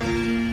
没。